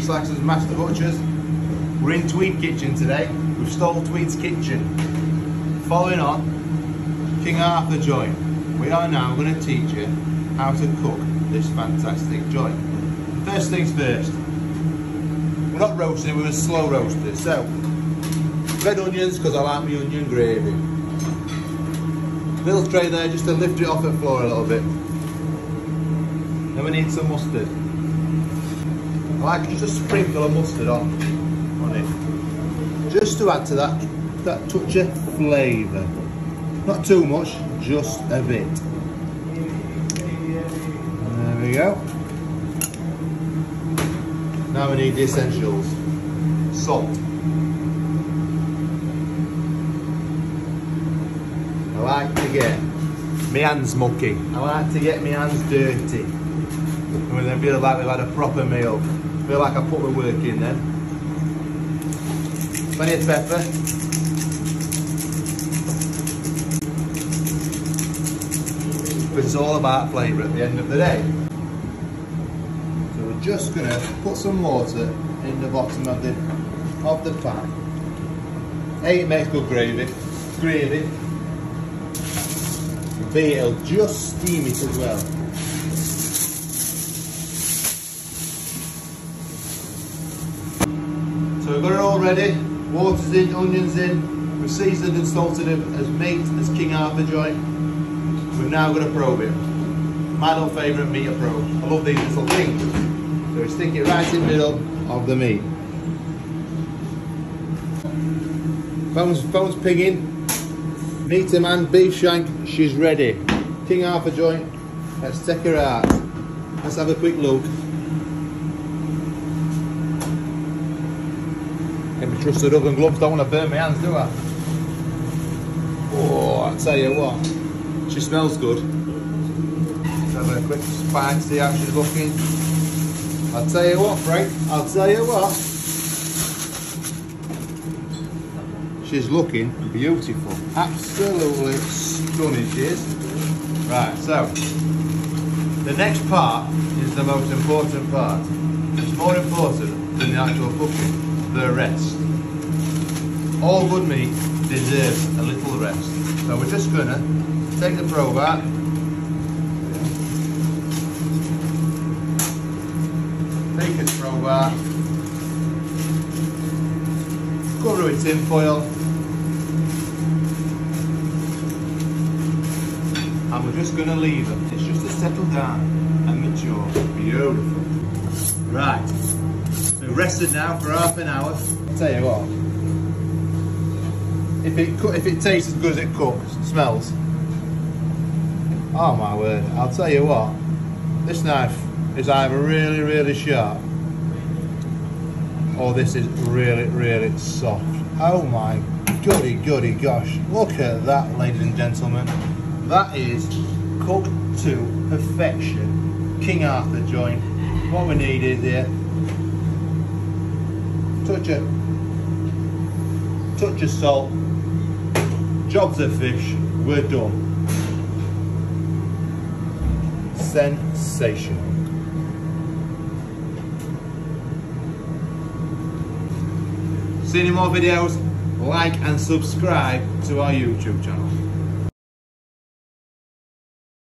TV Master Butchers. We're in Tweed Kitchen today. We've stole Tweed's kitchen. Following on, King Arthur joint. We are now going to teach you how to cook this fantastic joint. First things first, we're not roasting it, we're going to slow roast it. So, red onions because I like my onion gravy. Little tray there just to lift it off the floor a little bit. Then we need some mustard. I like just a sprinkle of mustard on, on it. Just to add to that, that touch of flavour. Not too much, just a bit. There we go. Now we need the essentials. Salt. I like to get my hands mucky. I like to get my hands dirty. And when I feel like we've had a proper meal. Feel like I put the work in then. Plenty of pepper. But it's all about flavour at the end of the day. So we're just gonna put some water in the bottom of the of the pan. A, it makes good gravy. Gravy. B, it'll just steam it as well. We've got it all ready. Water's in, onions in. We've seasoned and salted it as meat, as King Arthur joint. We've now got to probe it. My little favourite meat probe. I love these little things. So we stick it right in the middle of the meat. Phone's, phone's pinging. Meat man, beef shank, she's ready. King Arthur joint, let's take her out. Let's have a quick look. Get me trusted oven gloves, don't want to burn my hands, do I? Oh, I tell you what, she smells good. Let's have a quick spine, see how she's looking. I'll tell you what, Frank, I'll tell you what. She's looking beautiful. Absolutely stunning she is. Right, so the next part is the most important part. It's more important than the actual cooking, the rest. All good meat deserves a little rest. So we're just gonna take the out. Take the out. Cover it with tin foil. and we're just to leave them. It's just to settle down and mature. Beautiful. Right, so rested now for half an hour. I'll tell you what, if it if it tastes as good as it cooks, smells. Oh my word! I'll tell you what, this knife is either really really sharp or this is really really soft. Oh my goody goody gosh! Look at that, ladies and gentlemen. That is cooked to perfection. King Arthur joint. What we need is here. Touch of, touch of salt. Jobs of fish. We're done. Sensational. See any more videos? Like and subscribe to our YouTube channel.